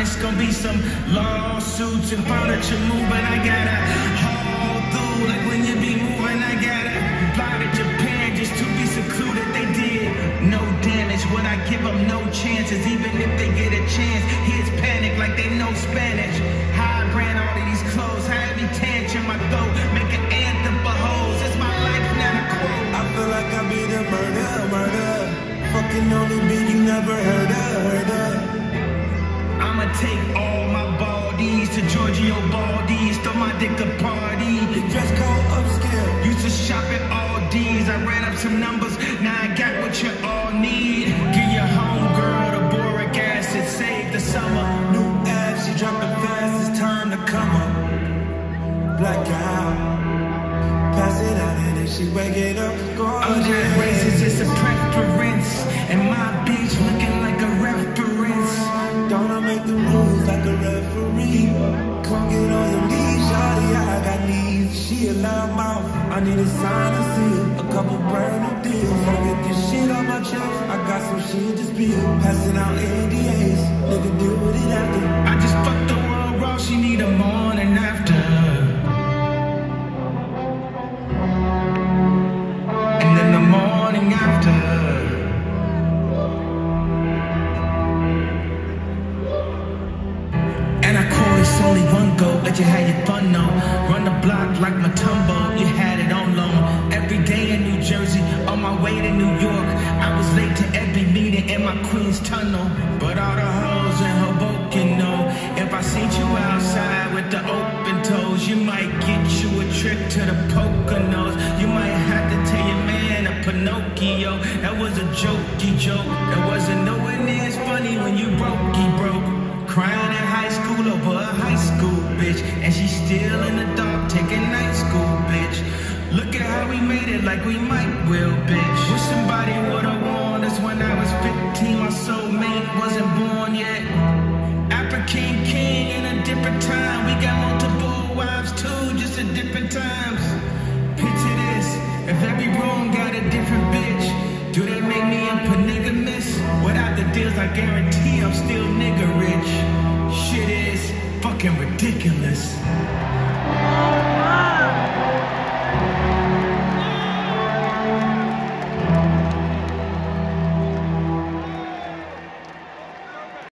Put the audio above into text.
it's gonna be some lawsuits and furniture moving. I gotta haul through like when you be moving. I gotta fly to Japan just to be secluded. They did no damage. Would I give them no chances, even if they get a chance? Here's panic like they know Spanish. How I brand all of these clothes, how every tantrum I throw, make an anthem for hoes. It's my life, not a quote. I feel like I be the murder, murder. Fucking only beat throw my dick a party. Dress code upscale. Used to shop at Aldi's, I ran up some numbers, now I got what you all need. Give your homegirl the boric acid, save the summer. New abs, she dropping fast, it's time to come up. Blackout. Pass it out and then she wake it up. Go I'm not need a sign and seal. A couple brand new deals. I get this shit on my chest. I got some shit to spill. Passing out NDAs, nigga deal with it after. I just fucked the world raw, she need a morning after. To New York. I was late to every meeting in my Queens tunnel. But all the hoes in Hoboken know. If I seen you outside with the open toes, you might get you a trip to the Poconos. You might have to tell your man a Pinocchio. That was a jokey joke. That wasn't nowhere near as funny when you broke, brokey broke. Crying in high school over a high school bitch. And she's still in the dark taking night school, bitch. Look at how we made it like we might will, bitch. Wish somebody would've warned us when I was 15. My soulmate wasn't born yet. African king in a different time. We got multiple wives too, just at different times. Picture this, if every room got a different bitch, do they make me a polygamous? Without the deals, I guarantee I'm still nigga rich. Shit is fucking ridiculous.